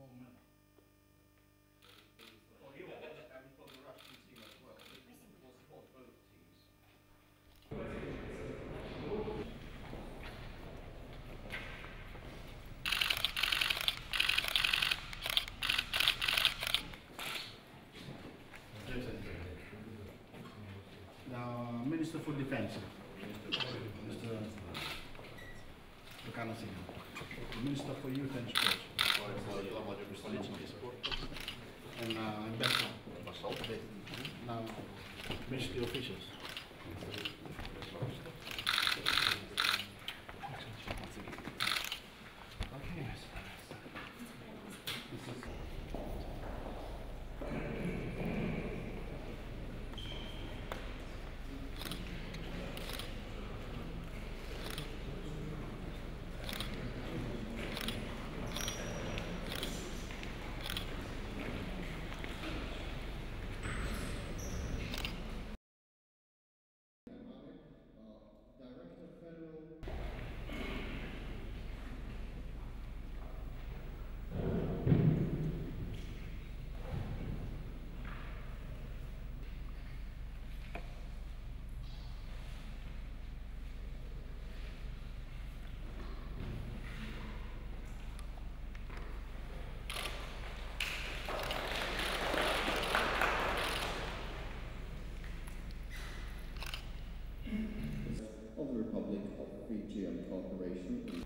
the Minister for Defense, Mr. Mr. Mr. Minister for Youth and Sports. Uh, nou, basically officials. Republic of Fijian Corporation